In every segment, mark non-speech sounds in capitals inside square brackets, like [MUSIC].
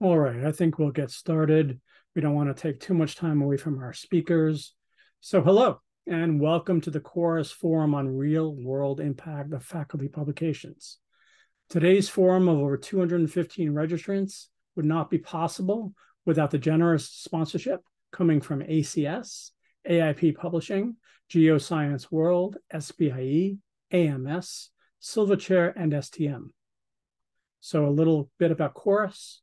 All right, I think we'll get started. We don't want to take too much time away from our speakers. So, hello, and welcome to the Chorus Forum on Real World Impact of Faculty Publications. Today's forum of over 215 registrants would not be possible without the generous sponsorship coming from ACS, AIP Publishing, Geoscience World, SPIE, AMS, Silverchair, and STM. So, a little bit about Chorus.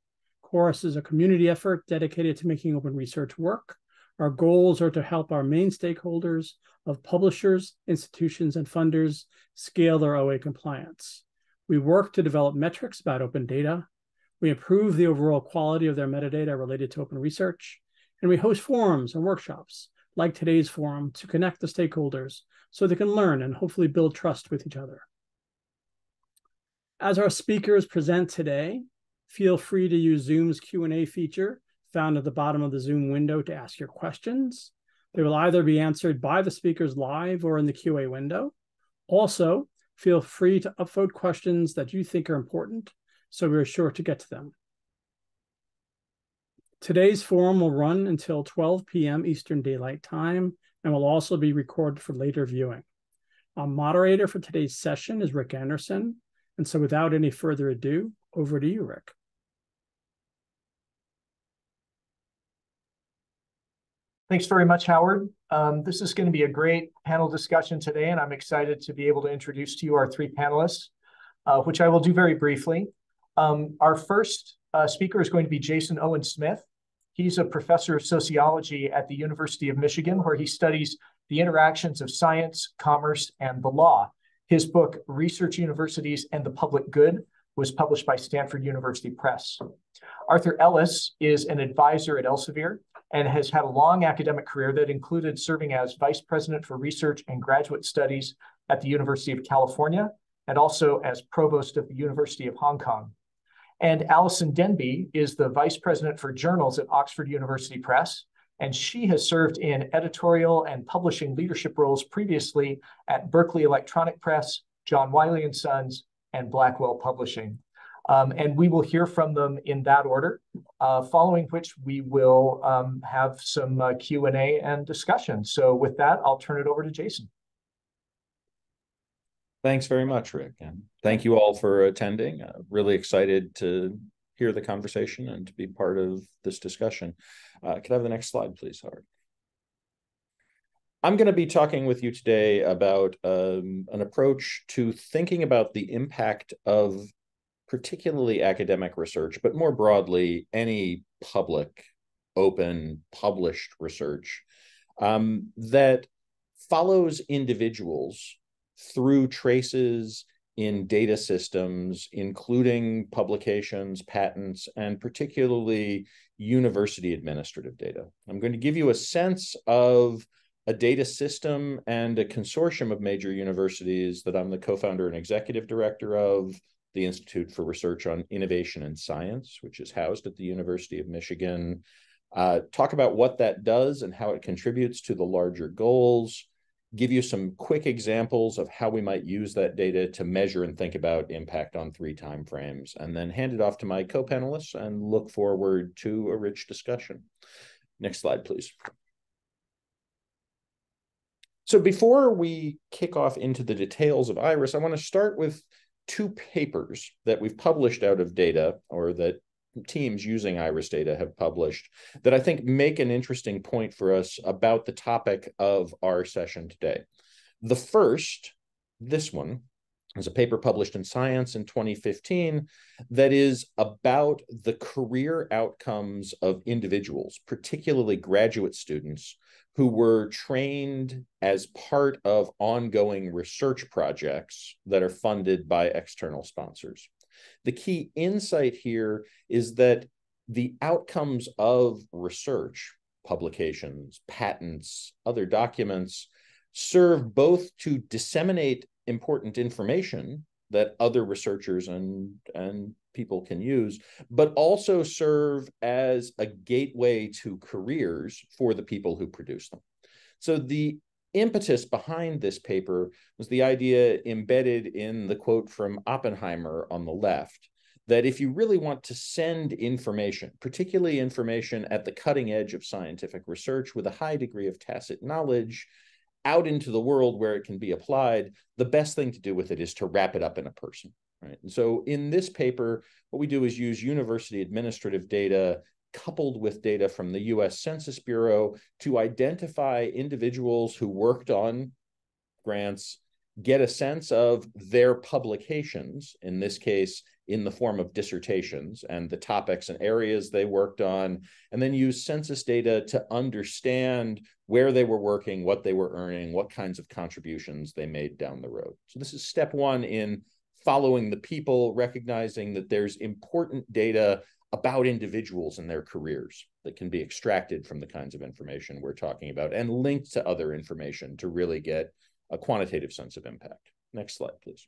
Chorus is a community effort dedicated to making open research work. Our goals are to help our main stakeholders of publishers, institutions, and funders scale their OA compliance. We work to develop metrics about open data. We improve the overall quality of their metadata related to open research. And we host forums and workshops like today's forum to connect the stakeholders so they can learn and hopefully build trust with each other. As our speakers present today, Feel free to use Zoom's Q&A feature found at the bottom of the Zoom window to ask your questions. They will either be answered by the speakers live or in the QA window. Also, feel free to upvote questions that you think are important, so we're sure to get to them. Today's forum will run until 12 p.m. Eastern Daylight Time and will also be recorded for later viewing. Our moderator for today's session is Rick Anderson. And so without any further ado, over to you, Rick. Thanks very much, Howard. Um, this is going to be a great panel discussion today, and I'm excited to be able to introduce to you our three panelists, uh, which I will do very briefly. Um, our first uh, speaker is going to be Jason Owen Smith. He's a professor of sociology at the University of Michigan, where he studies the interactions of science, commerce, and the law. His book, Research Universities and the Public Good, was published by Stanford University Press. Arthur Ellis is an advisor at Elsevier and has had a long academic career that included serving as vice president for research and graduate studies at the University of California and also as provost of the University of Hong Kong. And Alison Denby is the vice president for journals at Oxford University Press, and she has served in editorial and publishing leadership roles previously at Berkeley Electronic Press, John Wiley and Sons, and Blackwell Publishing. Um, and we will hear from them in that order, uh, following which we will um, have some uh, Q&A and discussion. So with that, I'll turn it over to Jason. Thanks very much, Rick. And thank you all for attending. Uh, really excited to hear the conversation and to be part of this discussion. Uh, could I have the next slide, please, Howard? I'm going to be talking with you today about um, an approach to thinking about the impact of particularly academic research, but more broadly, any public, open, published research um, that follows individuals through traces in data systems, including publications, patents, and particularly university administrative data. I'm going to give you a sense of a data system and a consortium of major universities that I'm the co founder and executive director of, the Institute for Research on Innovation and Science, which is housed at the University of Michigan. Uh, talk about what that does and how it contributes to the larger goals. Give you some quick examples of how we might use that data to measure and think about impact on three timeframes, and then hand it off to my co-panelists and look forward to a rich discussion. Next slide, please. So before we kick off into the details of IRIS, I want to start with two papers that we've published out of data or that teams using iris data have published that i think make an interesting point for us about the topic of our session today. The first this one is a paper published in science in 2015 that is about the career outcomes of individuals particularly graduate students who were trained as part of ongoing research projects that are funded by external sponsors. The key insight here is that the outcomes of research, publications, patents, other documents, serve both to disseminate important information that other researchers and, and people can use, but also serve as a gateway to careers for the people who produce them. So the impetus behind this paper was the idea embedded in the quote from Oppenheimer on the left that if you really want to send information, particularly information at the cutting edge of scientific research with a high degree of tacit knowledge, out into the world where it can be applied, the best thing to do with it is to wrap it up in a person. Right. And so in this paper, what we do is use university administrative data coupled with data from the US Census Bureau to identify individuals who worked on grants, get a sense of their publications, in this case, in the form of dissertations and the topics and areas they worked on, and then use census data to understand where they were working, what they were earning, what kinds of contributions they made down the road. So this is step one in following the people, recognizing that there's important data about individuals and their careers that can be extracted from the kinds of information we're talking about and linked to other information to really get a quantitative sense of impact. Next slide, please.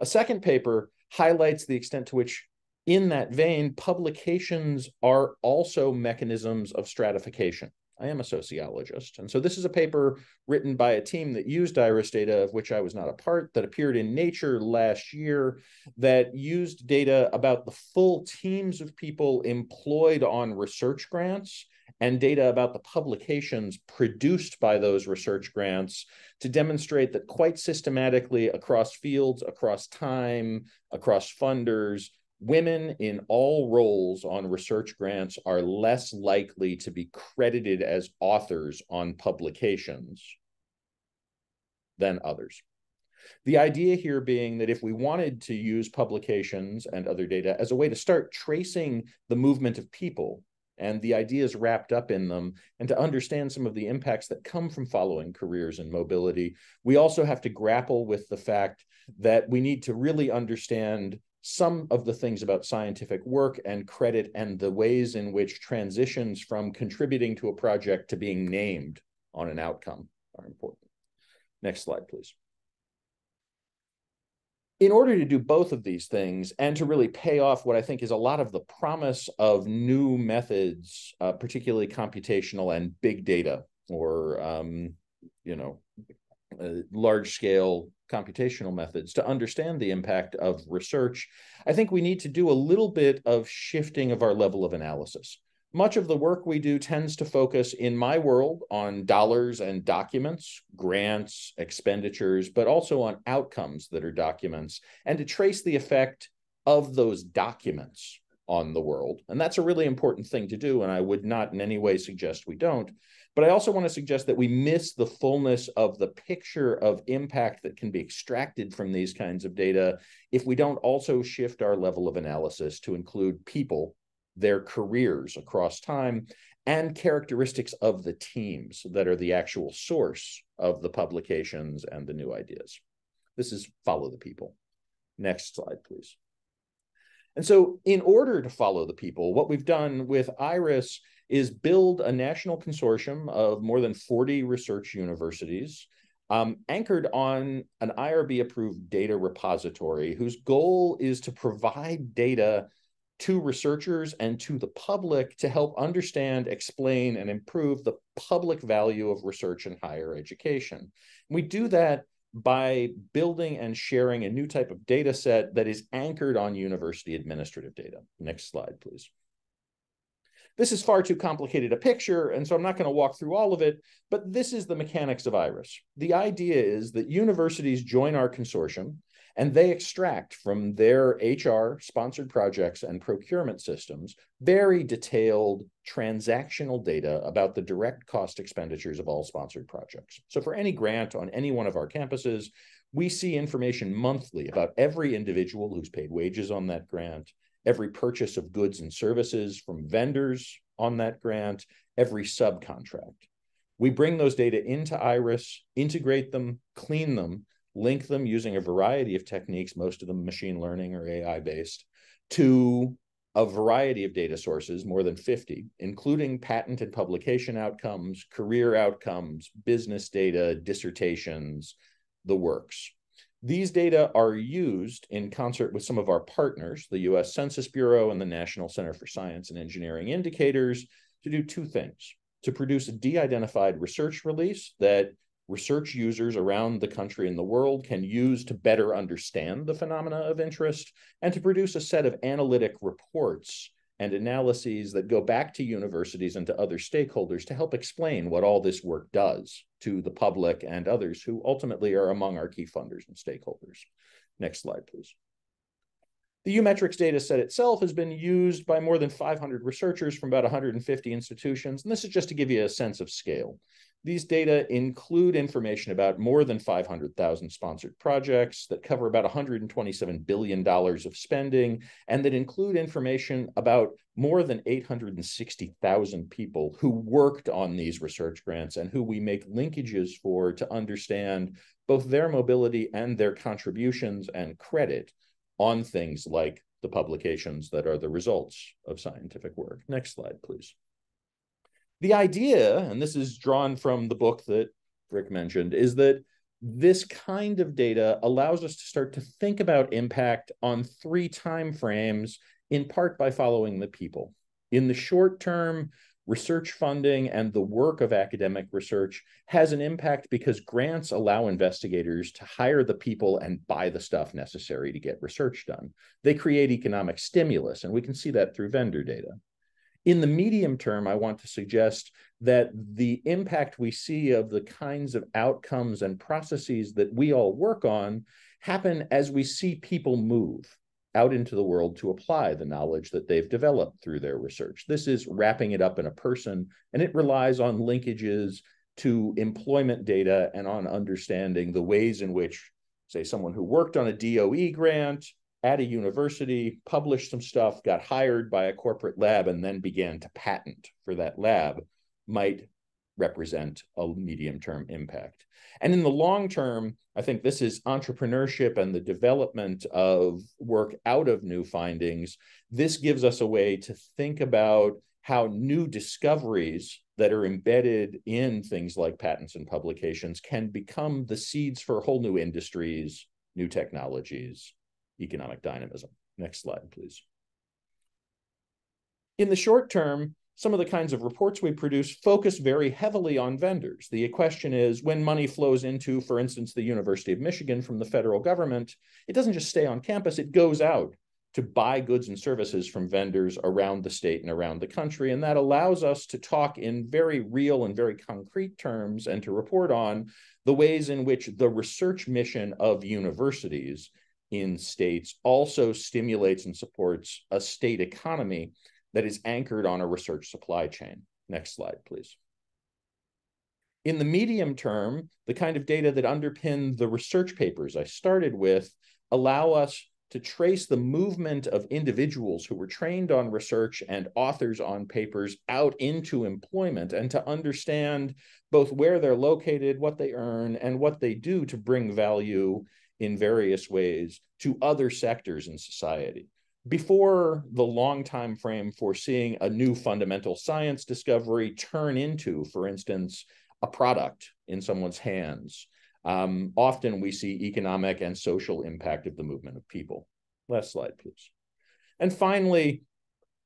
A second paper highlights the extent to which, in that vein, publications are also mechanisms of stratification. I am a sociologist. And so this is a paper written by a team that used IRIS data, of which I was not a part, that appeared in Nature last year, that used data about the full teams of people employed on research grants and data about the publications produced by those research grants to demonstrate that quite systematically across fields, across time, across funders, women in all roles on research grants are less likely to be credited as authors on publications than others. The idea here being that if we wanted to use publications and other data as a way to start tracing the movement of people and the ideas wrapped up in them, and to understand some of the impacts that come from following careers and mobility, we also have to grapple with the fact that we need to really understand some of the things about scientific work and credit and the ways in which transitions from contributing to a project to being named on an outcome are important. Next slide, please in order to do both of these things and to really pay off what I think is a lot of the promise of new methods, uh, particularly computational and big data, or um, you know, uh, large scale computational methods to understand the impact of research, I think we need to do a little bit of shifting of our level of analysis. Much of the work we do tends to focus in my world on dollars and documents, grants, expenditures, but also on outcomes that are documents, and to trace the effect of those documents on the world. And that's a really important thing to do. And I would not in any way suggest we don't. But I also want to suggest that we miss the fullness of the picture of impact that can be extracted from these kinds of data if we don't also shift our level of analysis to include people their careers across time and characteristics of the teams that are the actual source of the publications and the new ideas. This is follow the people. Next slide, please. And so, in order to follow the people, what we've done with IRIS is build a national consortium of more than 40 research universities um, anchored on an IRB approved data repository whose goal is to provide data to researchers and to the public to help understand, explain, and improve the public value of research in higher education. We do that by building and sharing a new type of data set that is anchored on university administrative data. Next slide, please. This is far too complicated a picture, and so I'm not going to walk through all of it, but this is the mechanics of IRIS. The idea is that universities join our consortium and they extract from their HR sponsored projects and procurement systems very detailed transactional data about the direct cost expenditures of all sponsored projects. So for any grant on any one of our campuses, we see information monthly about every individual who's paid wages on that grant, every purchase of goods and services from vendors on that grant, every subcontract. We bring those data into IRIS, integrate them, clean them, link them using a variety of techniques, most of them machine learning or AI based, to a variety of data sources, more than 50, including patent and publication outcomes, career outcomes, business data, dissertations, the works. These data are used in concert with some of our partners, the US Census Bureau and the National Center for Science and Engineering Indicators, to do two things to produce a de identified research release that research users around the country and the world can use to better understand the phenomena of interest and to produce a set of analytic reports and analyses that go back to universities and to other stakeholders to help explain what all this work does to the public and others who ultimately are among our key funders and stakeholders. Next slide, please. The UMetrics data set itself has been used by more than 500 researchers from about 150 institutions, and this is just to give you a sense of scale. These data include information about more than 500,000 sponsored projects that cover about $127 billion of spending, and that include information about more than 860,000 people who worked on these research grants and who we make linkages for to understand both their mobility and their contributions and credit on things like the publications that are the results of scientific work. Next slide, please. The idea, and this is drawn from the book that Rick mentioned, is that this kind of data allows us to start to think about impact on three time frames, in part by following the people. In the short term, research funding and the work of academic research has an impact because grants allow investigators to hire the people and buy the stuff necessary to get research done. They create economic stimulus, and we can see that through vendor data. In the medium term, I want to suggest that the impact we see of the kinds of outcomes and processes that we all work on happen as we see people move out into the world to apply the knowledge that they've developed through their research. This is wrapping it up in a person, and it relies on linkages to employment data and on understanding the ways in which, say, someone who worked on a DOE grant at a university, published some stuff, got hired by a corporate lab, and then began to patent for that lab might represent a medium term impact. And in the long term, I think this is entrepreneurship and the development of work out of new findings. This gives us a way to think about how new discoveries that are embedded in things like patents and publications can become the seeds for whole new industries, new technologies, economic dynamism. Next slide, please. In the short term, some of the kinds of reports we produce focus very heavily on vendors. The question is when money flows into, for instance, the University of Michigan from the federal government, it doesn't just stay on campus, it goes out to buy goods and services from vendors around the state and around the country. And that allows us to talk in very real and very concrete terms and to report on the ways in which the research mission of universities in states also stimulates and supports a state economy that is anchored on a research supply chain. Next slide, please. In the medium term, the kind of data that underpin the research papers I started with allow us to trace the movement of individuals who were trained on research and authors on papers out into employment and to understand both where they're located, what they earn, and what they do to bring value in various ways to other sectors in society before the long time frame for seeing a new fundamental science discovery turn into, for instance, a product in someone's hands. Um, often we see economic and social impact of the movement of people. Last slide, please. And finally,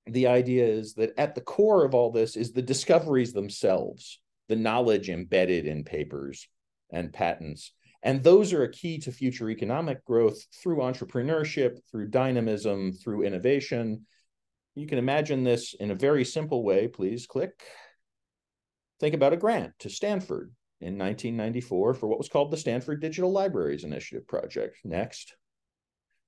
the idea is that at the core of all this is the discoveries themselves, the knowledge embedded in papers and patents and those are a key to future economic growth through entrepreneurship, through dynamism, through innovation. You can imagine this in a very simple way. Please click. Think about a grant to Stanford in 1994 for what was called the Stanford Digital Libraries Initiative Project. Next.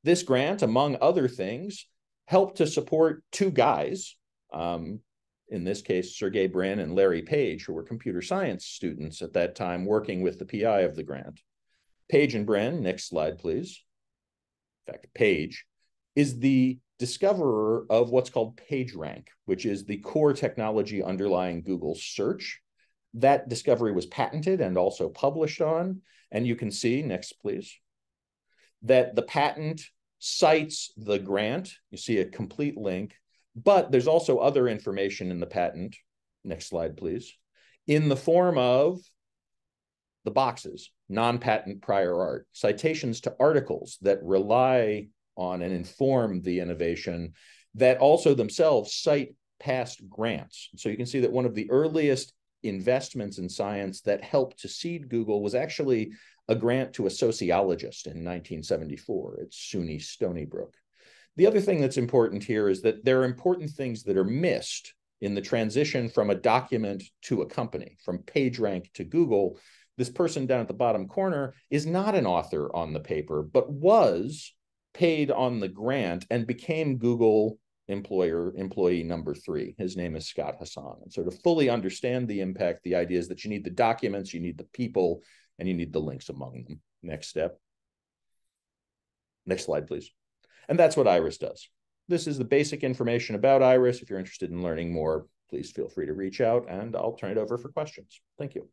This grant, among other things, helped to support two guys, um, in this case, Sergey Brin and Larry Page, who were computer science students at that time working with the PI of the grant. Page and Brin, next slide, please. In fact, Page is the discoverer of what's called PageRank, which is the core technology underlying Google search. That discovery was patented and also published on. And you can see, next please, that the patent cites the grant. You see a complete link, but there's also other information in the patent. Next slide, please. In the form of the boxes, non-patent prior art, citations to articles that rely on and inform the innovation that also themselves cite past grants. So you can see that one of the earliest investments in science that helped to seed Google was actually a grant to a sociologist in 1974. It's SUNY Stony Brook. The other thing that's important here is that there are important things that are missed in the transition from a document to a company, from PageRank to Google. This person down at the bottom corner is not an author on the paper, but was paid on the grant and became Google employer employee number three. His name is Scott Hassan. And so to fully understand the impact, the idea is that you need the documents, you need the people, and you need the links among them. Next step. Next slide, please. And that's what Iris does. This is the basic information about Iris. If you're interested in learning more, please feel free to reach out and I'll turn it over for questions. Thank you.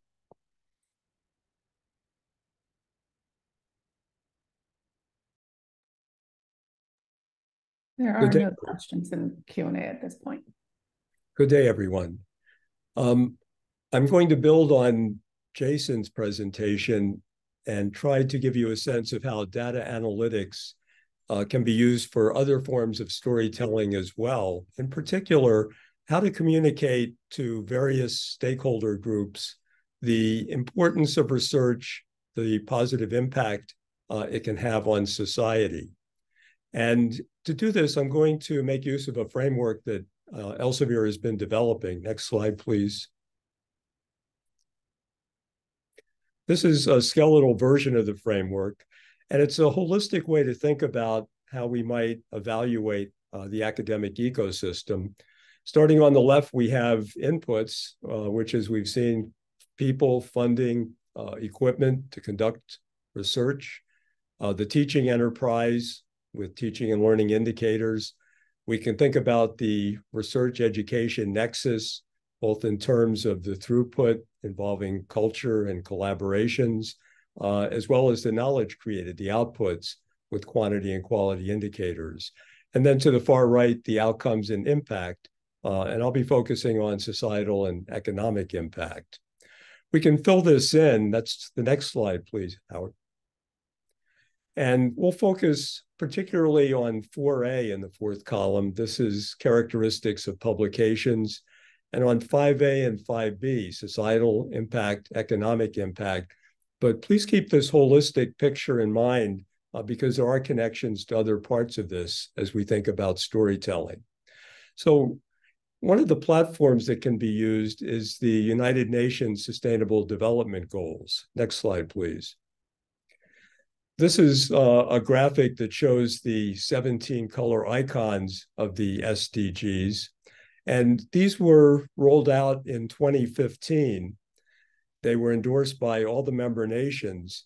There are no questions in Q&A at this point. Good day, everyone. Um, I'm going to build on Jason's presentation and try to give you a sense of how data analytics uh, can be used for other forms of storytelling as well. In particular, how to communicate to various stakeholder groups the importance of research, the positive impact uh, it can have on society. And to do this, I'm going to make use of a framework that uh, Elsevier has been developing. Next slide, please. This is a skeletal version of the framework, and it's a holistic way to think about how we might evaluate uh, the academic ecosystem. Starting on the left, we have inputs, uh, which as we've seen, people, funding, uh, equipment to conduct research, uh, the teaching enterprise with teaching and learning indicators. We can think about the research education nexus, both in terms of the throughput involving culture and collaborations, uh, as well as the knowledge created, the outputs with quantity and quality indicators. And then to the far right, the outcomes and impact. Uh, and I'll be focusing on societal and economic impact. We can fill this in. That's the next slide, please, Howard. And we'll focus particularly on 4A in the fourth column. This is characteristics of publications and on 5A and 5B, societal impact, economic impact. But please keep this holistic picture in mind uh, because there are connections to other parts of this as we think about storytelling. So one of the platforms that can be used is the United Nations Sustainable Development Goals. Next slide, please. This is uh, a graphic that shows the 17 color icons of the SDGs. And these were rolled out in 2015. They were endorsed by all the member nations.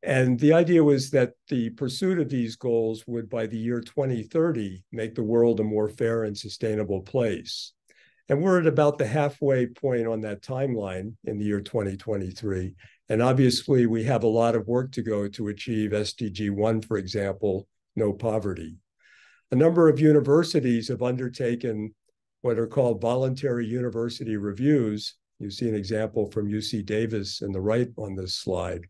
And the idea was that the pursuit of these goals would, by the year 2030, make the world a more fair and sustainable place. And we're at about the halfway point on that timeline in the year 2023. And obviously, we have a lot of work to go to achieve SDG 1, for example, no poverty. A number of universities have undertaken what are called voluntary university reviews. You see an example from UC Davis in the right on this slide,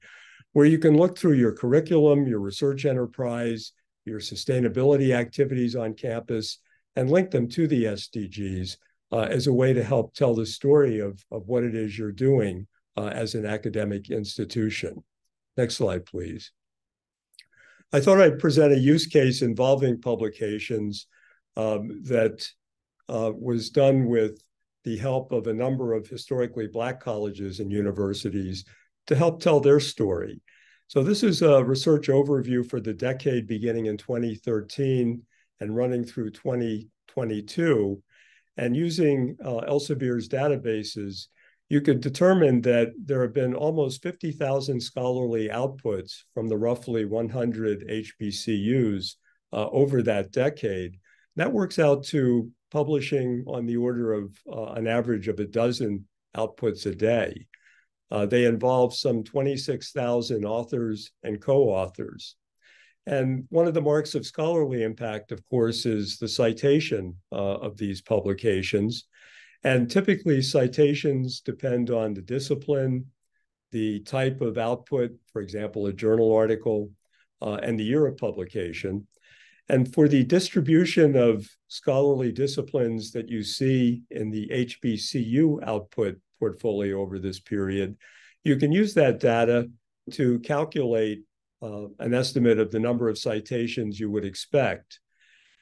where you can look through your curriculum, your research enterprise, your sustainability activities on campus, and link them to the SDGs uh, as a way to help tell the story of, of what it is you're doing uh, as an academic institution. Next slide, please. I thought I'd present a use case involving publications um, that uh, was done with the help of a number of historically Black colleges and universities to help tell their story. So this is a research overview for the decade beginning in 2013 and running through 2022. And using uh, Elsevier's databases, you could determine that there have been almost 50,000 scholarly outputs from the roughly 100 HBCUs uh, over that decade. That works out to publishing on the order of uh, an average of a dozen outputs a day. Uh, they involve some 26,000 authors and co-authors. And one of the marks of scholarly impact, of course, is the citation uh, of these publications. And typically, citations depend on the discipline, the type of output, for example, a journal article, uh, and the year of publication. And for the distribution of scholarly disciplines that you see in the HBCU output portfolio over this period, you can use that data to calculate uh, an estimate of the number of citations you would expect.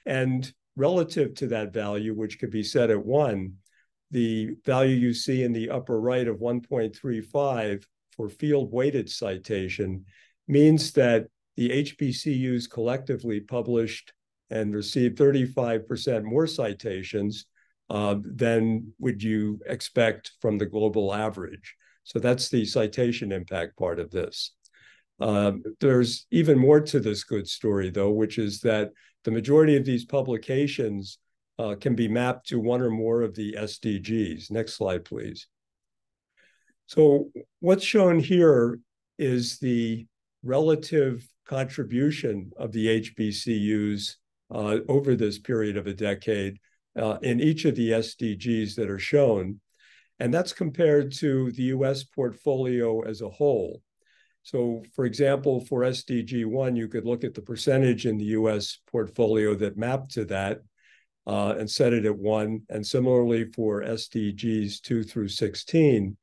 And relative to that value, which could be set at one, the value you see in the upper right of 1.35 for field weighted citation means that the HBCUs collectively published and received 35% more citations uh, than would you expect from the global average. So that's the citation impact part of this. Um, there's even more to this good story, though, which is that the majority of these publications uh, can be mapped to one or more of the SDGs. Next slide, please. So what's shown here is the relative contribution of the HBCUs uh, over this period of a decade uh, in each of the SDGs that are shown. And that's compared to the US portfolio as a whole. So, for example, for SDG 1, you could look at the percentage in the US portfolio that mapped to that uh, and set it at one. And similarly for SDGs 2 through 16.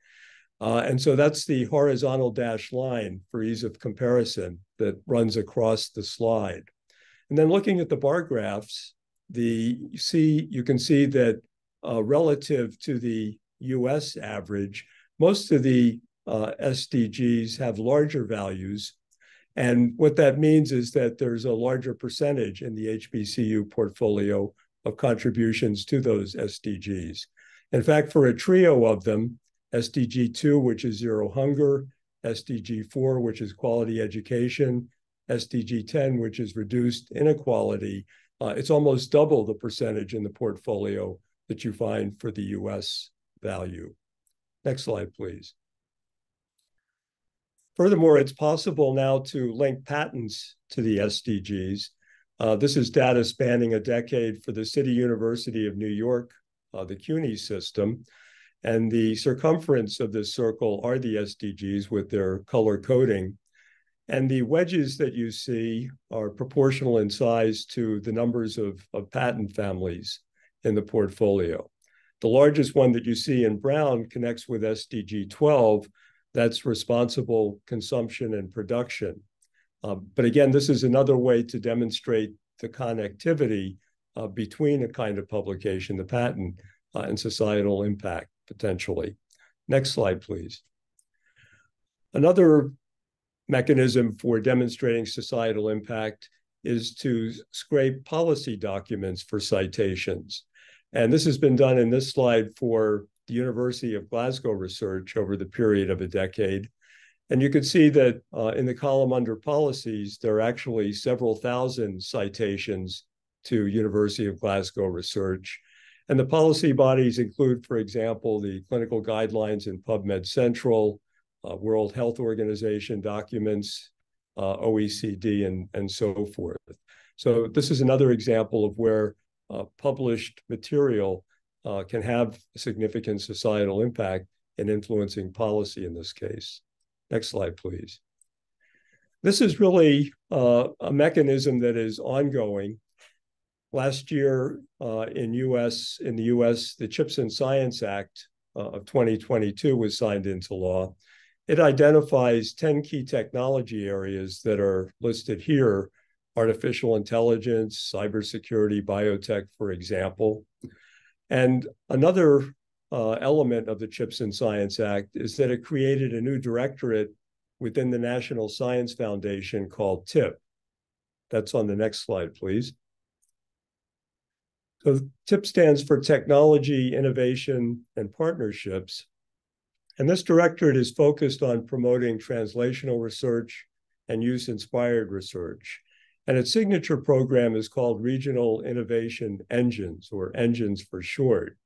Uh, and so that's the horizontal dashed line for ease of comparison that runs across the slide. And then looking at the bar graphs, the you see you can see that uh, relative to the U.S. average, most of the uh, SDGs have larger values. And what that means is that there's a larger percentage in the HBCU portfolio of contributions to those SDGs. In fact, for a trio of them, SDG 2, which is zero hunger, SDG 4, which is quality education, SDG 10, which is reduced inequality, uh, it's almost double the percentage in the portfolio that you find for the US value. Next slide, please. Furthermore, it's possible now to link patents to the SDGs. Uh, this is data spanning a decade for the City University of New York, uh, the CUNY system. And the circumference of this circle are the SDGs with their color coding. And the wedges that you see are proportional in size to the numbers of, of patent families in the portfolio. The largest one that you see in brown connects with SDG 12, that's responsible consumption and production. Uh, but again, this is another way to demonstrate the connectivity uh, between a kind of publication, the patent, uh, and societal impact potentially. Next slide, please. Another mechanism for demonstrating societal impact is to scrape policy documents for citations. And this has been done in this slide for the University of Glasgow research over the period of a decade. And you can see that uh, in the column under policies, there are actually several thousand citations to University of Glasgow research. And the policy bodies include, for example, the clinical guidelines in PubMed Central, uh, World Health Organization documents, uh, OECD, and, and so forth. So this is another example of where uh, published material uh, can have significant societal impact in influencing policy in this case. Next slide, please. This is really uh, a mechanism that is ongoing Last year uh, in US, in the US, the Chips and Science Act uh, of 2022 was signed into law. It identifies 10 key technology areas that are listed here, artificial intelligence, cybersecurity, biotech, for example. And another uh, element of the Chips and Science Act is that it created a new directorate within the National Science Foundation called TIP. That's on the next slide, please. So TIP stands for Technology, Innovation, and Partnerships. And this directorate is focused on promoting translational research and use-inspired research. And its signature program is called Regional Innovation Engines, or Engines for short.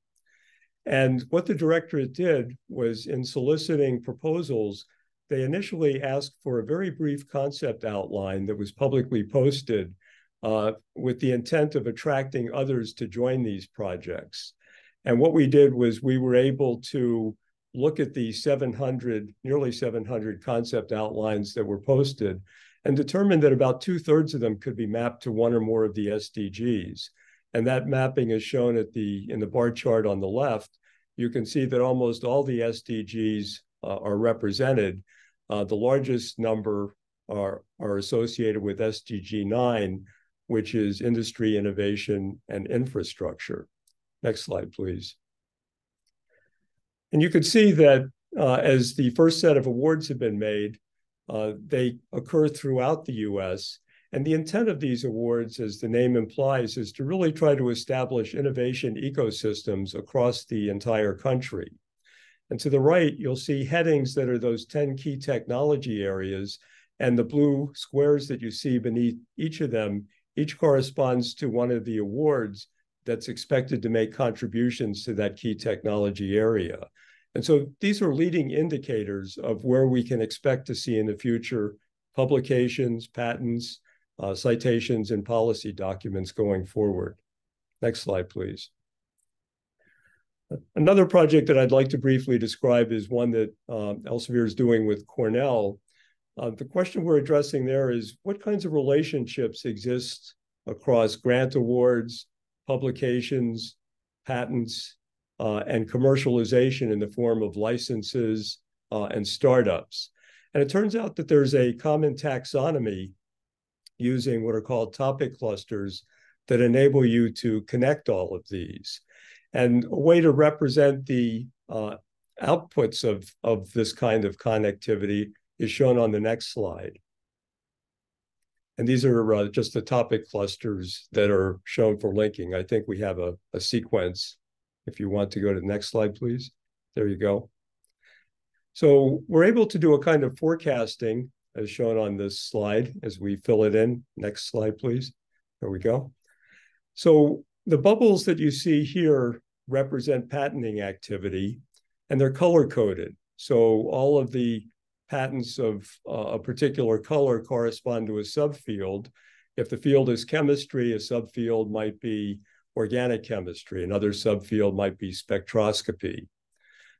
And what the directorate did was in soliciting proposals, they initially asked for a very brief concept outline that was publicly posted uh, with the intent of attracting others to join these projects. And what we did was we were able to look at the 700, nearly 700 concept outlines that were posted and determine that about two thirds of them could be mapped to one or more of the SDGs. And that mapping is shown at the in the bar chart on the left. you can see that almost all the SDGs uh, are represented. Uh, the largest number are, are associated with SDG 9, which is industry, innovation, and infrastructure. Next slide, please. And you can see that uh, as the first set of awards have been made, uh, they occur throughout the US. And the intent of these awards, as the name implies, is to really try to establish innovation ecosystems across the entire country. And to the right, you'll see headings that are those 10 key technology areas. And the blue squares that you see beneath each of them, each corresponds to one of the awards that's expected to make contributions to that key technology area. And so these are leading indicators of where we can expect to see in the future publications, patents, uh, citations, and policy documents going forward. Next slide, please. Another project that I'd like to briefly describe is one that um, Elsevier is doing with Cornell. Uh, the question we're addressing there is what kinds of relationships exist across grant awards, publications, patents, uh, and commercialization in the form of licenses uh, and startups. And it turns out that there's a common taxonomy using what are called topic clusters that enable you to connect all of these. And a way to represent the uh, outputs of, of this kind of connectivity is shown on the next slide. And these are uh, just the topic clusters that are shown for linking. I think we have a, a sequence. If you want to go to the next slide, please. There you go. So we're able to do a kind of forecasting as shown on this slide as we fill it in. Next slide, please. There we go. So the bubbles that you see here represent patenting activity, and they're color-coded. So all of the patents of uh, a particular color correspond to a subfield. If the field is chemistry, a subfield might be organic chemistry. Another subfield might be spectroscopy.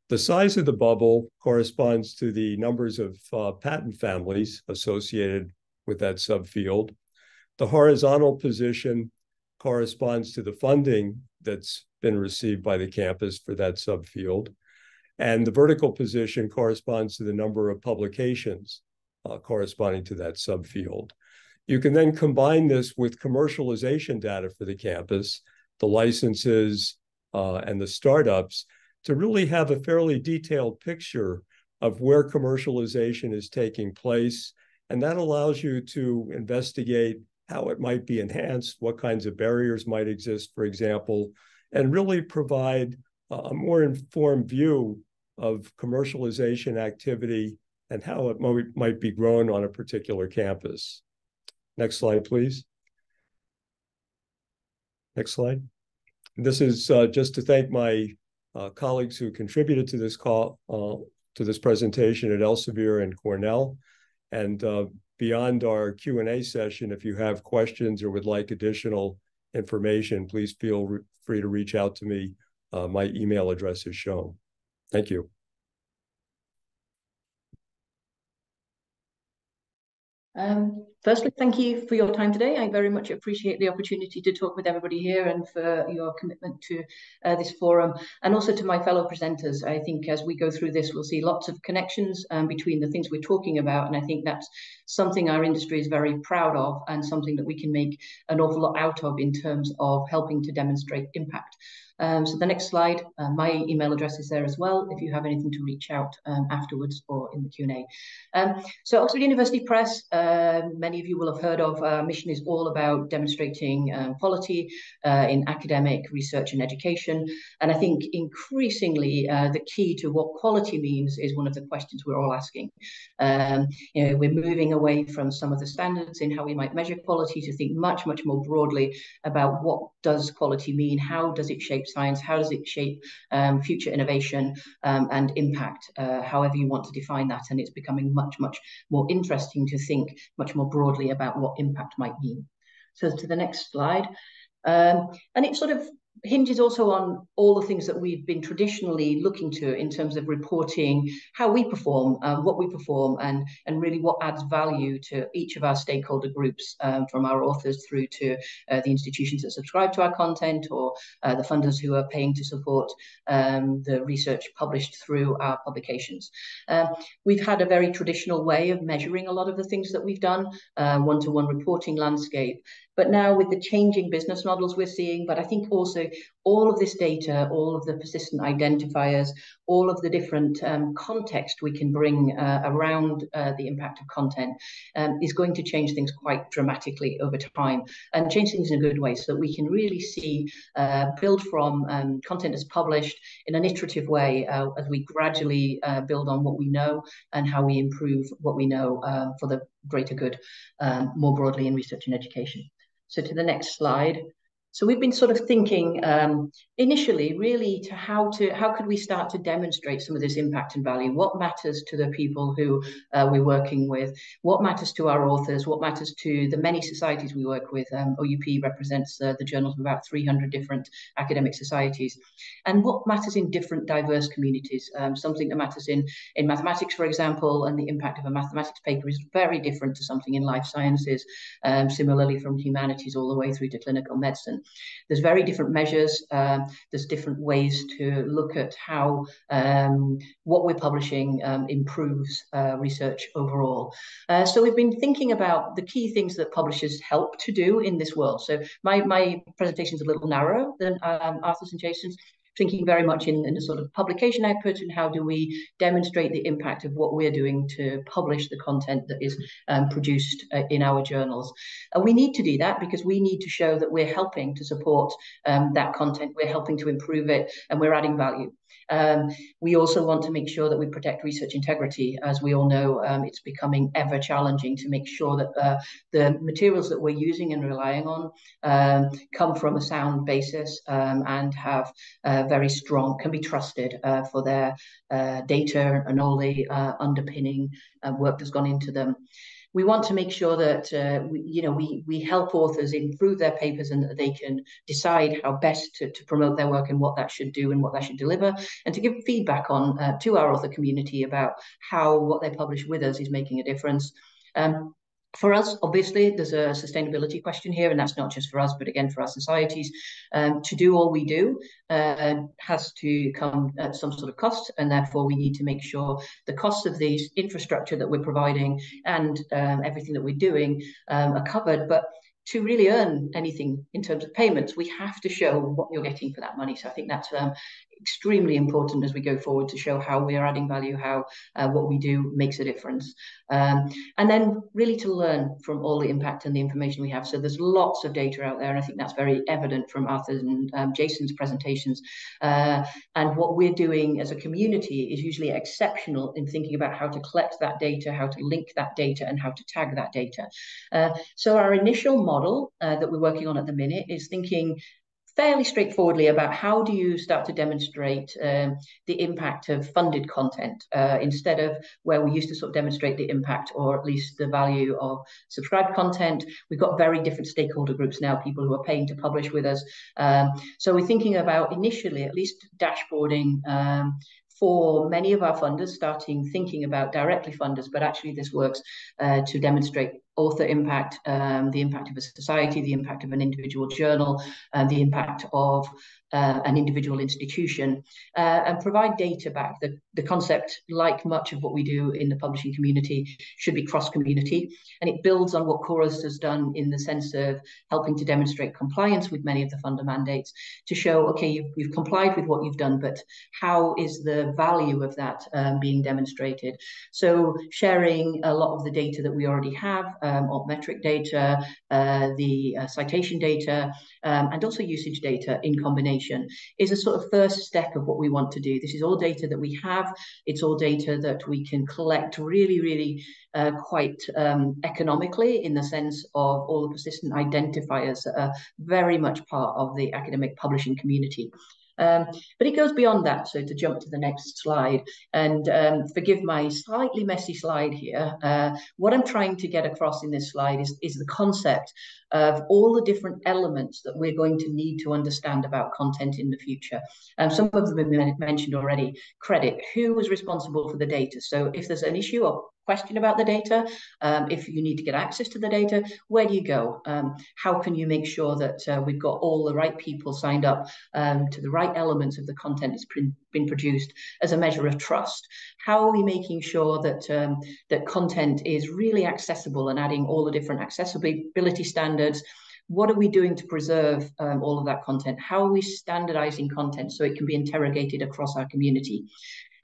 The size of the bubble corresponds to the numbers of uh, patent families associated with that subfield. The horizontal position corresponds to the funding that's been received by the campus for that subfield. And the vertical position corresponds to the number of publications uh, corresponding to that subfield. You can then combine this with commercialization data for the campus, the licenses, uh, and the startups to really have a fairly detailed picture of where commercialization is taking place. And that allows you to investigate how it might be enhanced, what kinds of barriers might exist, for example, and really provide a more informed view of commercialization activity and how it might be grown on a particular campus. Next slide, please. Next slide. This is uh, just to thank my uh, colleagues who contributed to this call, uh, to this presentation at Elsevier and Cornell. And uh, beyond our Q&A session, if you have questions or would like additional information, please feel free to reach out to me. Uh, my email address is shown. Thank you. Um, firstly, thank you for your time today. I very much appreciate the opportunity to talk with everybody here and for your commitment to uh, this forum and also to my fellow presenters. I think as we go through this, we'll see lots of connections um, between the things we're talking about. And I think that's something our industry is very proud of and something that we can make an awful lot out of in terms of helping to demonstrate impact. Um, so the next slide, uh, my email address is there as well if you have anything to reach out um, afterwards or in the Q&A. Um, so Oxford University Press, uh, many of you will have heard of, our mission is all about demonstrating um, quality uh, in academic research and education. And I think increasingly uh, the key to what quality means is one of the questions we're all asking. Um, you know, we're moving away from some of the standards in how we might measure quality to think much, much more broadly about what does quality mean? How does it shape science? How does it shape um, future innovation um, and impact, uh, however you want to define that? And it's becoming much, much more interesting to think much more broadly about what impact might mean. So to the next slide. Um, and it sort of hinges also on all the things that we've been traditionally looking to in terms of reporting how we perform, um, what we perform, and and really what adds value to each of our stakeholder groups, um, from our authors through to uh, the institutions that subscribe to our content or uh, the funders who are paying to support um, the research published through our publications. Uh, we've had a very traditional way of measuring a lot of the things that we've done, uh, one-to-one -one reporting landscape, but now with the changing business models we're seeing, but I think also all of this data, all of the persistent identifiers, all of the different um, context we can bring uh, around uh, the impact of content um, is going to change things quite dramatically over time and change things in a good way so that we can really see uh, build from um, content as published in an iterative way uh, as we gradually uh, build on what we know and how we improve what we know uh, for the greater good um, more broadly in research and education. So to the next slide. So we've been sort of thinking um, initially really to how to how could we start to demonstrate some of this impact and value? What matters to the people who uh, we're working with? What matters to our authors? What matters to the many societies we work with? Um, OUP represents uh, the journals of about 300 different academic societies. And what matters in different diverse communities? Um, something that matters in in mathematics for example and the impact of a mathematics paper is very different to something in life sciences um, similarly from humanities all the way through to clinical medicine there's very different measures um, there's different ways to look at how um, what we're publishing um, improves uh, research overall. Uh, so we've been thinking about the key things that publishers help to do in this world. So my, my presentation is a little narrower than um, Arthur's and Jason's, thinking very much in, in a sort of publication output and how do we demonstrate the impact of what we're doing to publish the content that is um, produced uh, in our journals. And we need to do that because we need to show that we're helping to support um, that content, we're helping to improve it, and we're adding value. Um, we also want to make sure that we protect research integrity. As we all know, um, it's becoming ever challenging to make sure that uh, the materials that we're using and relying on um, come from a sound basis um, and have uh, very strong, can be trusted uh, for their uh, data and all the uh, underpinning uh, work that's gone into them we want to make sure that uh, we, you know we we help authors improve their papers and that they can decide how best to, to promote their work and what that should do and what that should deliver. And to give feedback on uh, to our author community about how what they publish with us is making a difference. Um, for us, obviously, there's a sustainability question here, and that's not just for us, but again for our societies. Um, to do all we do uh, has to come at some sort of cost, and therefore we need to make sure the costs of these infrastructure that we're providing and um, everything that we're doing um, are covered. But to really earn anything in terms of payments, we have to show what you're getting for that money. So I think that's um, extremely important as we go forward to show how we are adding value, how uh, what we do makes a difference. Um, and then really to learn from all the impact and the information we have. So there's lots of data out there, and I think that's very evident from Arthur's and um, Jason's presentations. Uh, and what we're doing as a community is usually exceptional in thinking about how to collect that data, how to link that data, and how to tag that data. Uh, so our initial model uh, that we're working on at the minute is thinking fairly straightforwardly about how do you start to demonstrate um, the impact of funded content uh, instead of where we used to sort of demonstrate the impact or at least the value of subscribed content. We've got very different stakeholder groups now, people who are paying to publish with us. Um, so we're thinking about initially at least dashboarding um, for many of our funders starting thinking about directly funders, but actually this works uh, to demonstrate author impact, um, the impact of a society, the impact of an individual journal, and the impact of uh, an individual institution, uh, and provide data back. The, the concept, like much of what we do in the publishing community, should be cross-community, and it builds on what Chorus has done in the sense of helping to demonstrate compliance with many of the funder mandates to show, okay, you've, you've complied with what you've done, but how is the value of that um, being demonstrated? So sharing a lot of the data that we already have, um, metric data, uh, the uh, citation data, um, and also usage data in combination is a sort of first step of what we want to do. This is all data that we have. It's all data that we can collect really, really uh, quite um, economically in the sense of all the persistent identifiers that are very much part of the academic publishing community. Um, but it goes beyond that. So to jump to the next slide, and um, forgive my slightly messy slide here, uh, what I'm trying to get across in this slide is, is the concept of all the different elements that we're going to need to understand about content in the future. And some of them have been mentioned already. Credit, who was responsible for the data? So if there's an issue or question about the data, um, if you need to get access to the data, where do you go? Um, how can you make sure that uh, we've got all the right people signed up um, to the right elements of the content that's been produced as a measure of trust? How are we making sure that um, that content is really accessible and adding all the different accessibility standards? What are we doing to preserve um, all of that content? How are we standardizing content so it can be interrogated across our community?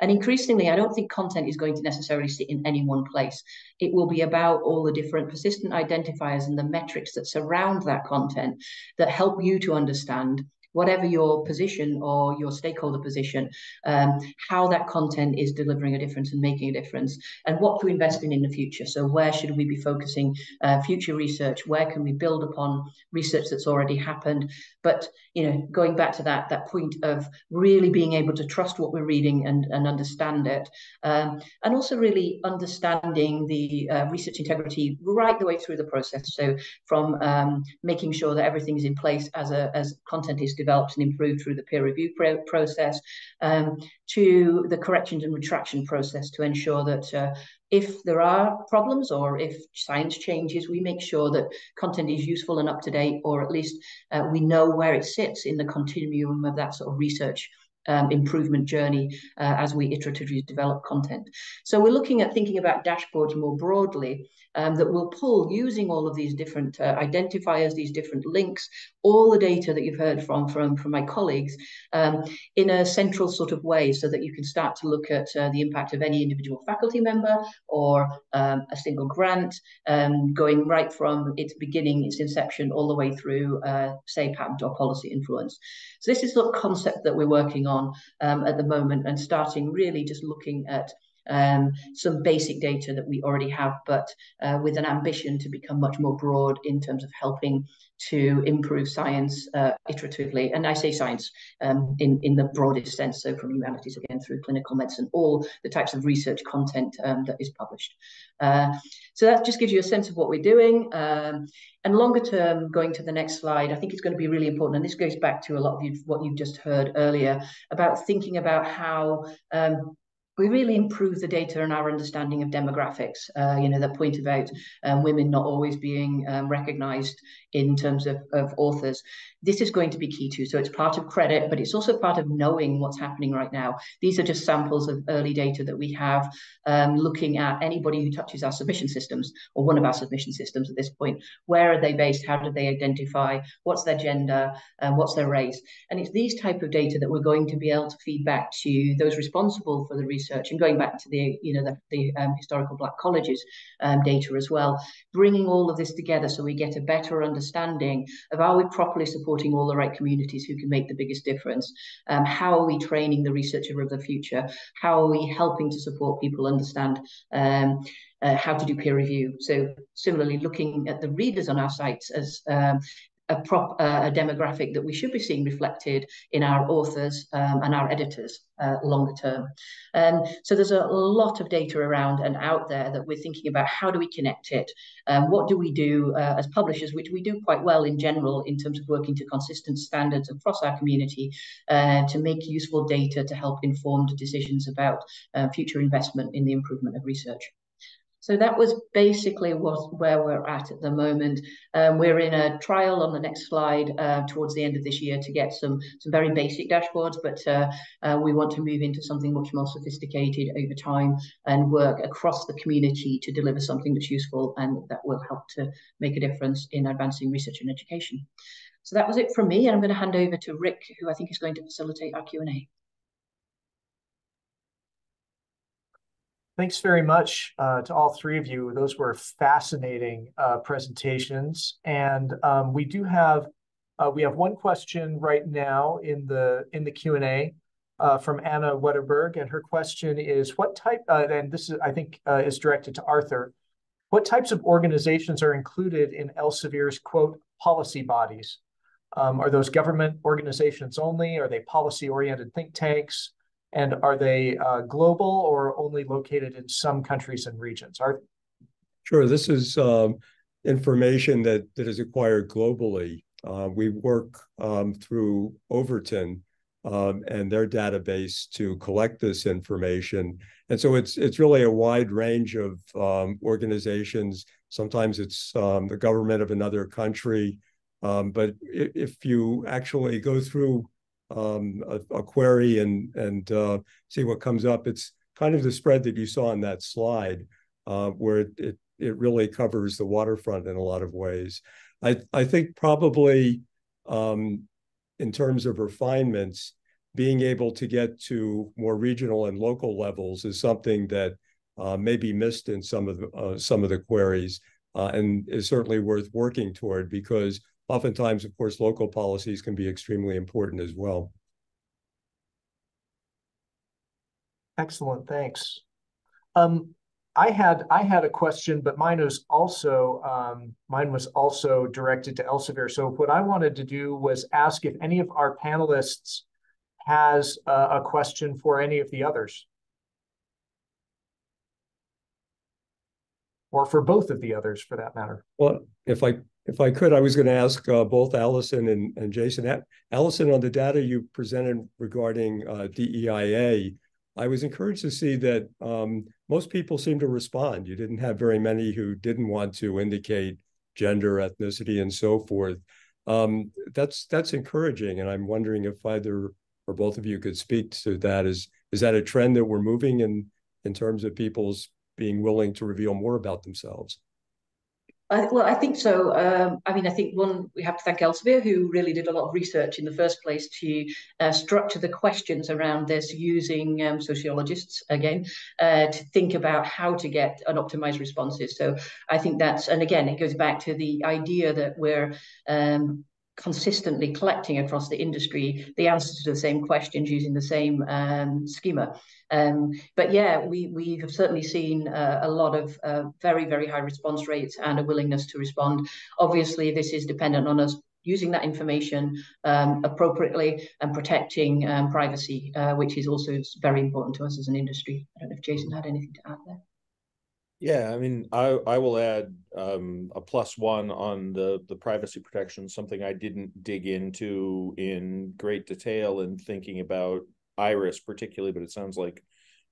And increasingly, I don't think content is going to necessarily sit in any one place. It will be about all the different persistent identifiers and the metrics that surround that content that help you to understand whatever your position or your stakeholder position, um, how that content is delivering a difference and making a difference, and what to invest in in the future. So, where should we be focusing uh, future research? Where can we build upon research that's already happened? But you know, going back to that that point of really being able to trust what we're reading and, and understand it, um, and also really understanding the uh, research integrity right the way through the process. So, from um, making sure that everything is in place as a as content is developed and improved through the peer review process, um, to the corrections and retraction process to ensure that uh, if there are problems or if science changes, we make sure that content is useful and up to date, or at least uh, we know where it sits in the continuum of that sort of research um, improvement journey uh, as we iteratively develop content. So we're looking at thinking about dashboards more broadly um, that will pull using all of these different uh, identifiers, these different links, all the data that you've heard from from, from my colleagues um, in a central sort of way so that you can start to look at uh, the impact of any individual faculty member or um, a single grant um, going right from its beginning, its inception, all the way through, uh, say, patent or policy influence. So this is the concept that we're working on um, at the moment and starting really just looking at um, some basic data that we already have, but uh, with an ambition to become much more broad in terms of helping to improve science uh, iteratively. And I say science um, in, in the broadest sense, so from humanities again through clinical medicine, all the types of research content um, that is published. Uh, so that just gives you a sense of what we're doing. Um, and longer term, going to the next slide, I think it's going to be really important. And this goes back to a lot of you, what you've just heard earlier about thinking about how um, we really improve the data and our understanding of demographics. Uh, you know, that point about um, women not always being um, recognized in terms of, of authors. This is going to be key too. So it's part of credit, but it's also part of knowing what's happening right now. These are just samples of early data that we have um, looking at anybody who touches our submission systems or one of our submission systems at this point. Where are they based? How do they identify? What's their gender? Um, what's their race? And it's these type of data that we're going to be able to feed back to those responsible for the research and going back to the, you know, the, the um, historical black colleges um, data as well, bringing all of this together so we get a better understanding understanding of are we properly supporting all the right communities who can make the biggest difference? Um, how are we training the researcher of the future? How are we helping to support people understand um, uh, how to do peer review? So similarly, looking at the readers on our sites as um, a prop uh, a demographic that we should be seeing reflected in our authors um, and our editors uh, longer term. Um, so there's a lot of data around and out there that we're thinking about how do we connect it? Um, what do we do uh, as publishers, which we do quite well in general in terms of working to consistent standards across our community uh, to make useful data to help informed decisions about uh, future investment in the improvement of research. So that was basically what, where we're at at the moment. Um, we're in a trial on the next slide uh, towards the end of this year to get some, some very basic dashboards, but uh, uh, we want to move into something much more sophisticated over time and work across the community to deliver something that's useful and that will help to make a difference in advancing research and education. So that was it from me, and I'm going to hand over to Rick, who I think is going to facilitate our Q&A. Thanks very much uh, to all three of you. Those were fascinating uh, presentations, and um, we do have uh, we have one question right now in the in the Q and A uh, from Anna Wetterberg, and her question is, "What type?" Uh, and this is I think uh, is directed to Arthur. What types of organizations are included in Elsevier's quote policy bodies? Um, are those government organizations only? Are they policy-oriented think tanks? And are they uh, global or only located in some countries and regions? Are Sure. This is um, information that that is acquired globally. Uh, we work um, through Overton um, and their database to collect this information, and so it's it's really a wide range of um, organizations. Sometimes it's um, the government of another country, um, but if you actually go through um, a, a, query and and uh, see what comes up, it's kind of the spread that you saw on that slide, uh, where it, it it really covers the waterfront in a lot of ways. I I think probably um, in terms of refinements, being able to get to more regional and local levels is something that uh, may be missed in some of the uh, some of the queries, uh, and is certainly worth working toward because oftentimes, of course, local policies can be extremely important as well. Excellent, thanks. Um, I had I had a question, but mine was also um, mine was also directed to Elsevier. So what I wanted to do was ask if any of our panelists has a, a question for any of the others, or for both of the others, for that matter. Well, if I if I could, I was going to ask uh, both Alison and, and Jason. Alison, on the data you presented regarding uh, DEIA, I was encouraged to see that um, most people seem to respond. You didn't have very many who didn't want to indicate gender, ethnicity, and so forth. Um, that's that's encouraging, and I'm wondering if either or both of you could speak to that. Is is that a trend that we're moving in in terms of people's being willing to reveal more about themselves? I, well, I think so. Um, I mean, I think one, we have to thank Elsevier, who really did a lot of research in the first place to uh, structure the questions around this using um, sociologists, again, uh, to think about how to get an optimized responses. So I think that's, and again, it goes back to the idea that we're um, consistently collecting across the industry the answers to the same questions using the same um, schema. Um, but yeah, we, we have certainly seen uh, a lot of uh, very, very high response rates and a willingness to respond. Obviously, this is dependent on us using that information um, appropriately and protecting um, privacy, uh, which is also very important to us as an industry. I don't know if Jason had anything to add there. Yeah, I mean, I I will add um, a plus one on the the privacy protection, something I didn't dig into in great detail in thinking about Iris particularly, but it sounds like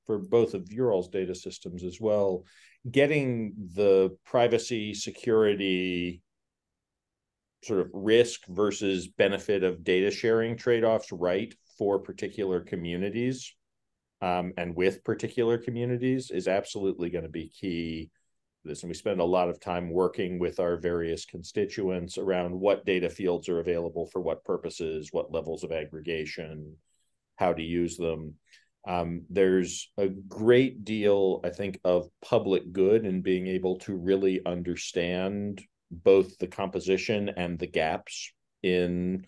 for both of your data systems as well, getting the privacy security sort of risk versus benefit of data sharing trade-offs right for particular communities um, and with particular communities is absolutely going to be key. This and we spend a lot of time working with our various constituents around what data fields are available for what purposes what levels of aggregation how to use them. Um, there's a great deal i think of public good in being able to really understand both the composition and the gaps in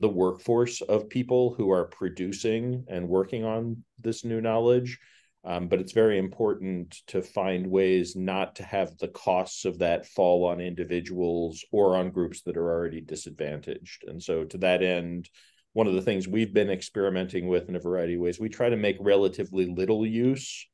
the workforce of people who are producing and working on this new knowledge. Um, but it's very important to find ways not to have the costs of that fall on individuals or on groups that are already disadvantaged. And so, to that end, one of the things we've been experimenting with in a variety of ways, we try to make relatively little use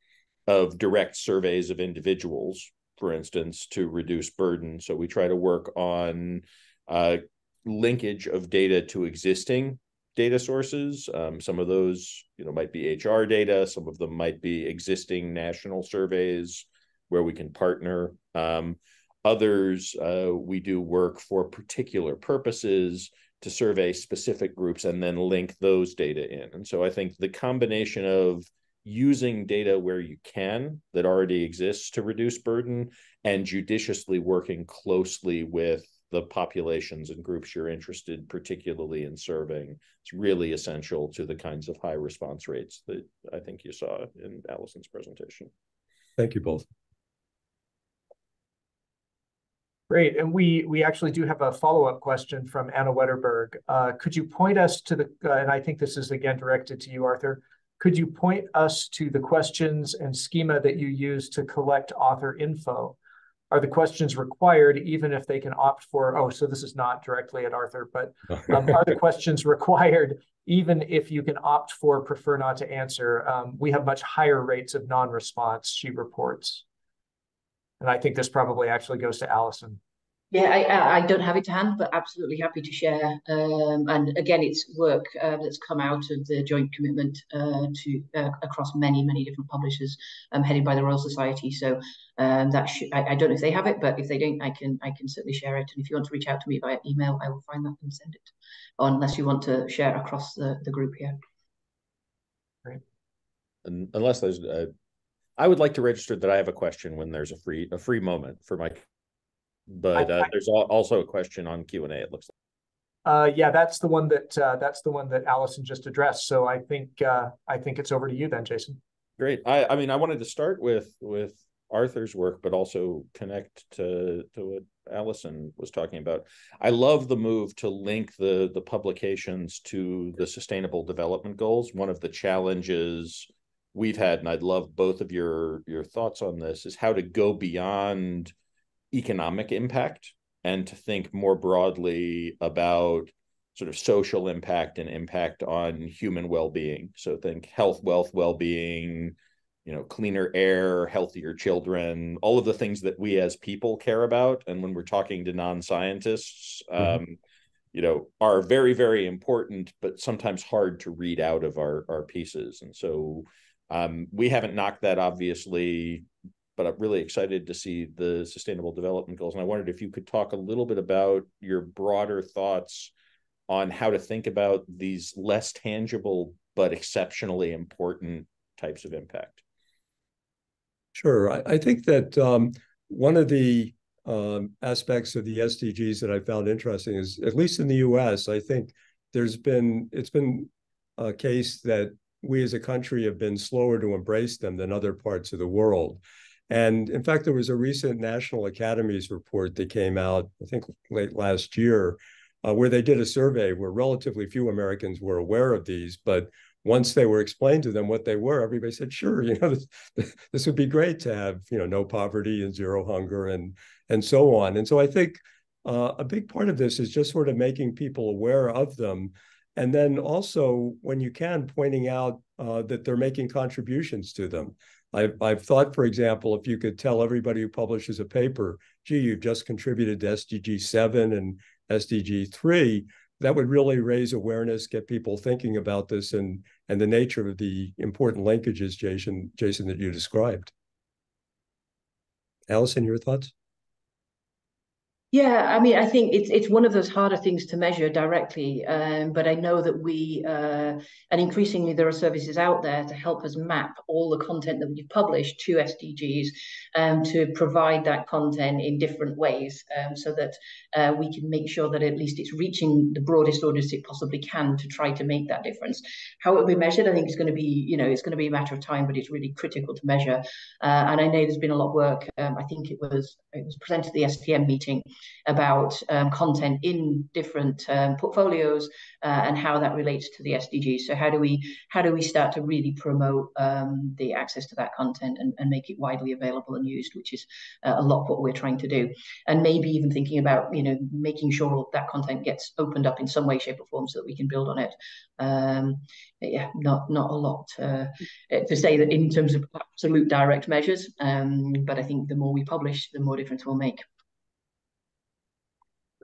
of direct surveys of individuals, for instance, to reduce burden. So, we try to work on uh, linkage of data to existing data sources. Um, some of those, you know, might be HR data. Some of them might be existing national surveys where we can partner. Um, others, uh, we do work for particular purposes to survey specific groups and then link those data in. And so I think the combination of using data where you can that already exists to reduce burden and judiciously working closely with the populations and groups you're interested particularly in serving. It's really essential to the kinds of high response rates that I think you saw in Alison's presentation. Thank you both. Great, and we we actually do have a follow-up question from Anna Wetterberg. Uh, could you point us to the, uh, and I think this is again directed to you, Arthur, could you point us to the questions and schema that you use to collect author info? Are the questions required even if they can opt for, oh, so this is not directly at Arthur, but [LAUGHS] um, are the questions required even if you can opt for prefer not to answer? Um, we have much higher rates of non-response, she reports. And I think this probably actually goes to Alison. Yeah, I, I don't have it to hand, but absolutely happy to share. Um, and again, it's work uh, that's come out of the joint commitment uh, to uh, across many, many different publishers, um, headed by the Royal Society. So um, that I, I, don't know if they have it, but if they don't, I can I can certainly share it. And if you want to reach out to me via email, I will find that and send it. unless you want to share across the, the group here. Great. And unless there's, I would like to register that I have a question when there's a free a free moment for my but uh, there's also a question on Q and A. It looks like. Uh, yeah, that's the one that uh, that's the one that Alison just addressed. So I think uh, I think it's over to you then, Jason. Great. I, I mean, I wanted to start with with Arthur's work, but also connect to to what Alison was talking about. I love the move to link the the publications to the Sustainable Development Goals. One of the challenges we've had, and I'd love both of your your thoughts on this, is how to go beyond economic impact and to think more broadly about sort of social impact and impact on human well-being. So think health wealth well-being you know cleaner air healthier children all of the things that we as people care about. And when we're talking to non-scientists mm-hmm. um, you know are very very important but sometimes hard to read out of our our pieces. And so um, we haven't knocked that obviously but I'm really excited to see the sustainable development goals. And I wondered if you could talk a little bit about your broader thoughts on how to think about these less tangible but exceptionally important types of impact. Sure. I, I think that um, one of the um, aspects of the SDGs that I found interesting is, at least in the U.S., I think there's been it's been a case that we as a country have been slower to embrace them than other parts of the world. And in fact, there was a recent National Academies report that came out, I think late last year, uh, where they did a survey where relatively few Americans were aware of these. But once they were explained to them what they were, everybody said, sure, you know, this, [LAUGHS] this would be great to have, you know, no poverty and zero hunger and, and so on. And so I think uh, a big part of this is just sort of making people aware of them. And then also, when you can, pointing out uh, that they're making contributions to them. I've, I've thought, for example, if you could tell everybody who publishes a paper, gee, you've just contributed to SDG 7 and SDG 3, that would really raise awareness, get people thinking about this and, and the nature of the important linkages, Jason, Jason, that you described. Alison, your thoughts? Yeah, I mean, I think it's it's one of those harder things to measure directly, um, but I know that we uh, and increasingly there are services out there to help us map all the content that we publish to SDGs, um, to provide that content in different ways, um, so that uh, we can make sure that at least it's reaching the broadest audience it possibly can to try to make that difference. How it will be measured, I think, is going to be you know it's going to be a matter of time, but it's really critical to measure. Uh, and I know there's been a lot of work. Um, I think it was it was presented at the STM meeting about um, content in different um, portfolios uh, and how that relates to the SDGs. So how do we how do we start to really promote um, the access to that content and, and make it widely available and used, which is uh, a lot what we're trying to do, and maybe even thinking about you know making sure that content gets opened up in some way, shape, or form so that we can build on it. Um, yeah, not not a lot uh, to say that in terms of absolute direct measures, um, but I think the more we publish, the more difference we'll make.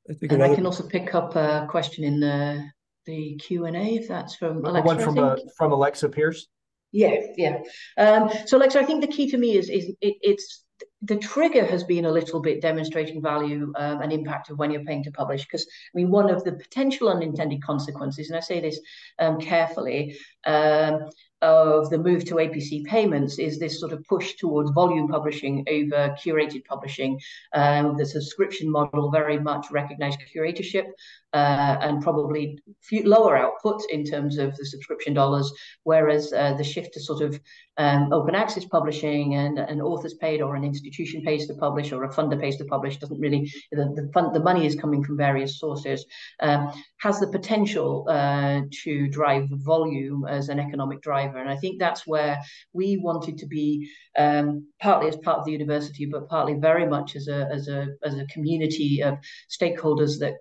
I think and I can also pick up a question in the the Q and A if that's from Alexa. One from uh, from Alexa Pierce. Yeah, yeah. Um, so Alexa, I think the key to me is is it, it's the trigger has been a little bit demonstrating value um, and impact of when you're paying to publish because I mean one of the potential unintended consequences, and I say this um, carefully, um, of the move to APC payments is this sort of push towards volume publishing over curated publishing. Um, the subscription model very much recognized curatorship uh, and probably lower output in terms of the subscription dollars, whereas uh, the shift to sort of um, open access publishing and an author's paid or an institution pays to publish or a funder pays to publish doesn't really the, the fund the money is coming from various sources. Um, has the potential uh, to drive volume as an economic driver. And I think that's where we wanted to be um, partly as part of the university, but partly very much as a as a as a community of stakeholders that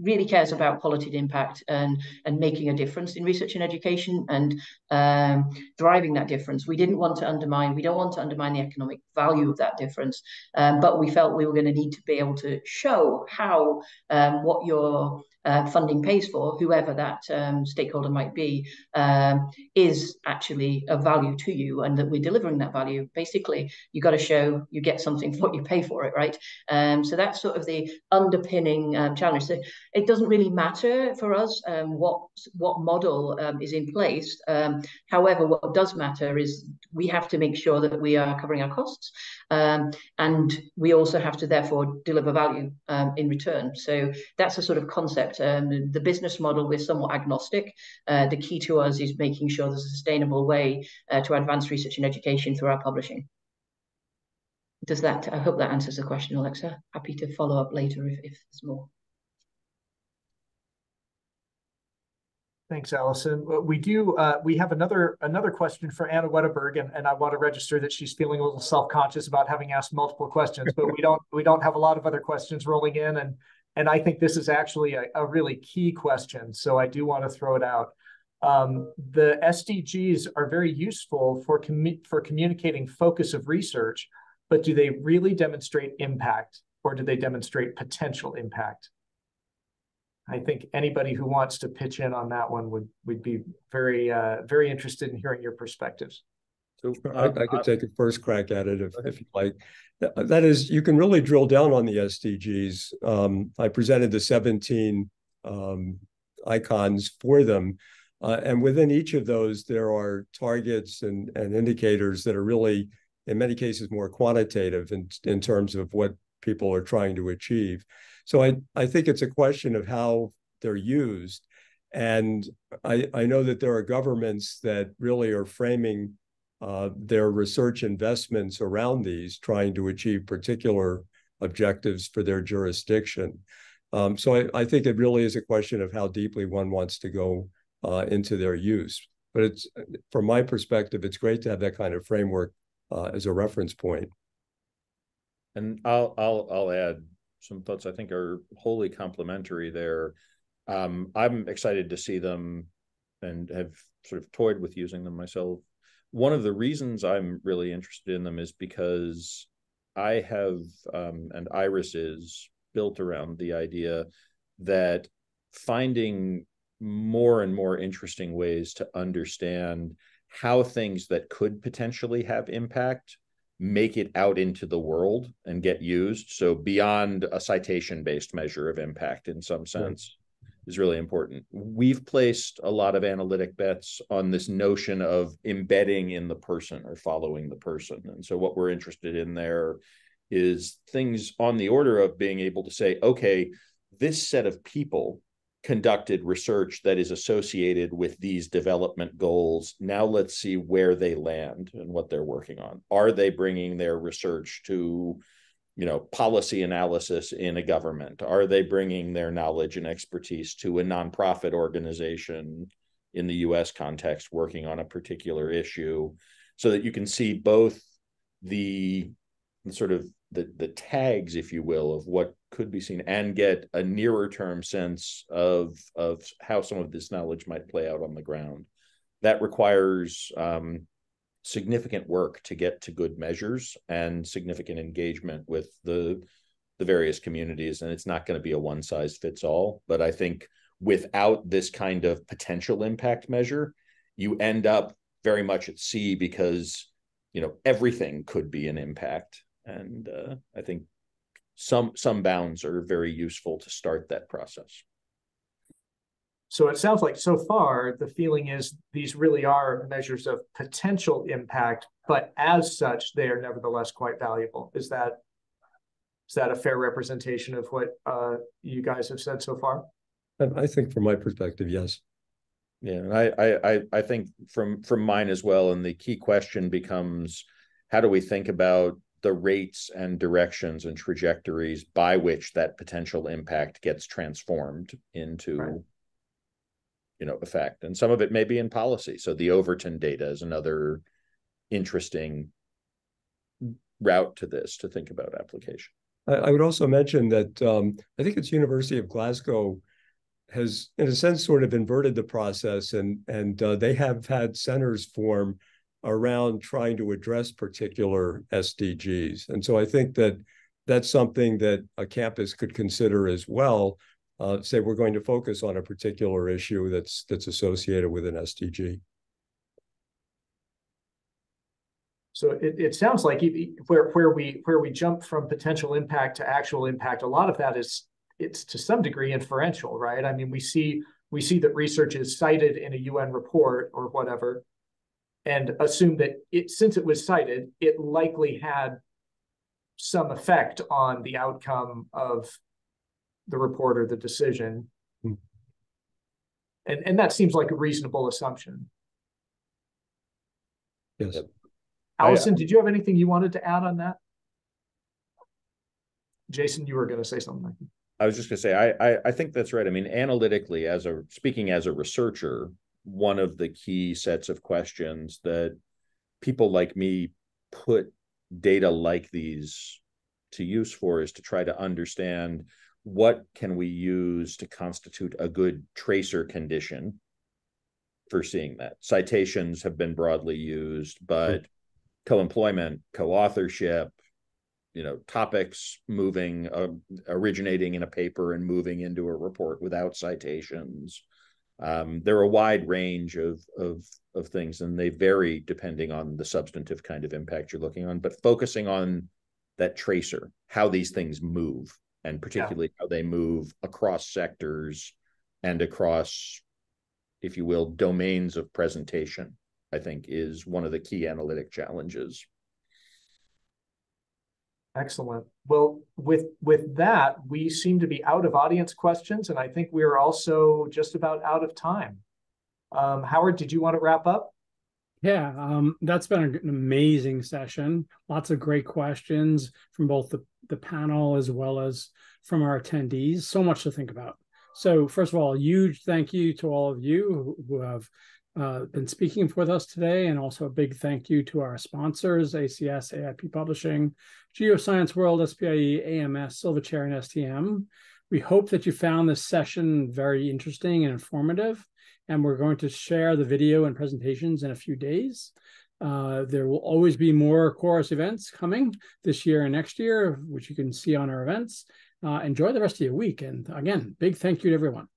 really cares about quality and impact and and making a difference in research and education and um, driving that difference. We didn't want to undermine, we don't want to undermine the economic value of that difference, um, but we felt we were going to need to be able to show how um, what your uh, funding pays for, whoever that um, stakeholder might be, um, is actually of value to you and that we're delivering that value. Basically, you got to show you get something [LAUGHS] for what you pay for it, right? Um, so that's sort of the underpinning um, challenge. So it doesn't really matter for us um, what, what model is in place. however, what does matter is we have to make sure that we are covering our costs and we also have to therefore deliver value in return. So that's a sort of concept um, the business model, we're somewhat agnostic. Uh, the key to us is making sure there's a sustainable way uh, to advance research and education through our publishing. Does that, I hope that answers the question, Alexa. Happy to follow up later if, if there's more. Thanks, Alison. We do. Uh, we have another another question for Anna Wetterberg, and, and I want to register that she's feeling a little self conscious about having asked multiple questions. But we don't we don't have a lot of other questions rolling in, and and I think this is actually a, a really key question. So I do want to throw it out. Um, the SDGs are very useful for, commu for communicating focus of research, but do they really demonstrate impact or do they demonstrate potential impact? I think anybody who wants to pitch in on that one would would be very uh, very interested in hearing your perspectives. So I, I could take a first crack at it if, if you like. That is, you can really drill down on the SDGs. Um, I presented the 17 um, icons for them. Uh, and within each of those, there are targets and, and indicators that are really, in many cases, more quantitative in, in terms of what people are trying to achieve. So I, I think it's a question of how they're used. And I, I know that there are governments that really are framing uh, their research investments around these, trying to achieve particular objectives for their jurisdiction. Um, so I, I, think it really is a question of how deeply one wants to go uh, into their use. But it's from my perspective, it's great to have that kind of framework uh, as a reference point. And I'll I'll I'll add some thoughts I think are wholly complementary there. Um, I'm excited to see them and have sort of toyed with using them myself one of the reasons I'm really interested in them is because I have um, and Iris is built around the idea that finding more and more interesting ways to understand how things that could potentially have impact make it out into the world and get used so beyond a citation based measure of impact in some sense is really important. We've placed a lot of analytic bets on this notion of embedding in the person or following the person. And so what we're interested in there is things on the order of being able to say, okay, this set of people conducted research that is associated with these development goals. Now let's see where they land and what they're working on. Are they bringing their research to you know policy analysis in a government? Are they bringing their knowledge and expertise to a nonprofit organization in the US context working on a particular issue so that you can see both the sort of the the tags if you will of what could be seen and get a nearer term sense of of how some of this knowledge might play out on the ground? That requires um, significant work to get to good measures and significant engagement with the the various communities. And it's not going to be a one size fits all but i think without this kind of potential impact measure you end up very much at sea because you know everything could be an impact. And uh, i think some some bounds are very useful to start that process so it sounds like so far the feeling is these really are measures of potential impact, but as such, they are nevertheless quite valuable. Is that is that a fair representation of what uh, you guys have said so far? I think from my perspective, yes. Yeah, I, I I think from from mine as well. And the key question becomes, how do we think about the rates and directions and trajectories by which that potential impact gets transformed into Right. You know effect and some of it may be in policy so the Overton data is another interesting route to this to think about application I, would also mention that um, I think it's University of Glasgow has, in a sense, sort of inverted the process, and and uh, they have had centers form around trying to address particular SDGs, and so I think that that's something that a campus could consider as well. Uh, say we're going to focus on a particular issue that's that's associated with an SDG. So it, it sounds like where where we where we jump from potential impact to actual impact, a lot of that is it's to some degree inferential, right? I mean, we see we see that research is cited in a UN report or whatever, and assume that it since it was cited, it likely had some effect on the outcome of the report or the decision. Hmm. And and that seems like a reasonable assumption. Yes. Yep. Alison, did you have anything you wanted to add on that? Jason, you were going to say something. I was just gonna say, I, I, I think that's right. I mean, analytically, as a, speaking as a researcher, one of the key sets of questions that people like me put data like these to use for is to try to understand what can we use to constitute a good tracer condition for seeing that. Citations have been broadly used, but co-employment, co-authorship, you know topics moving uh, originating in a paper and moving into a report without citations. Um, there are a wide range of of of things and they vary depending on the substantive kind of impact you're looking on but focusing on that tracer how these things move and particularly yeah. how they move across sectors and across if you will domains of presentation i think is one of the key analytic challenges Excellent. Well, with with that, we seem to be out of audience questions, and I think we are also just about out of time. Um, Howard, did you want to wrap up? Yeah, um, that's been an amazing session. Lots of great questions from both the, the panel as well as from our attendees. So much to think about. So, first of all, huge thank you to all of you who, have uh, been speaking with us today, and also a big thank you to our sponsors, ACS, AIP Publishing, Geoscience World, SPIE, AMS, Silverchair, and STM. We hope that you found this session very interesting and informative, and we're going to share the video and presentations in a few days. Uh, there will always be more Chorus events coming this year and next year, which you can see on our events. Uh, enjoy the rest of your week. And again, big thank you to everyone.